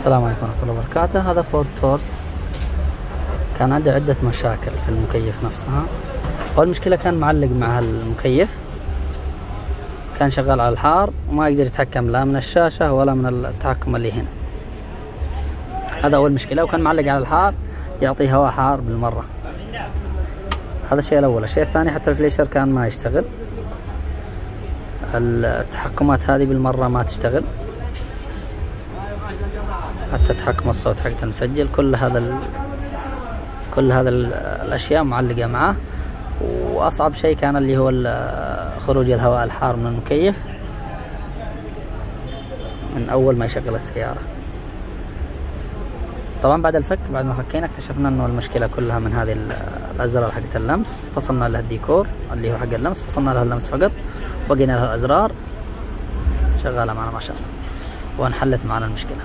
السلام عليكم ورحمة الله وبركاته. هذا فورد تورس كان عنده عدة مشاكل في المكيف نفسها. أول مشكلة كان معلق مع المكيف. كان شغال على الحار وما يقدر يتحكم لا من الشاشة ولا من التحكم اللي هنا. هذا أول مشكلة. وكان معلق على الحار يعطي هواء حار بالمرة. هذا الشيء الأول. الشيء الثاني حتى الفليشر كان ما يشتغل. التحكمات هذه بالمرة ما تشتغل. حتى تحكم الصوت حق المسجل كل هذا ال... كل هذا الأشياء معلقة معه. وأصعب شيء كان اللي هو خروج الهواء الحار من المكيف من أول ما يشغل السيارة. طبعا بعد الفك بعد ما فكينا اكتشفنا إنه المشكلة كلها من هذه الأزرار حقت اللمس. فصلنا لها الديكور اللي هو حق اللمس. فصلنا لها اللمس فقط. بقينا لها الأزرار. شغالة معنا ما شاء الله. وانحلت معنا المشكلة.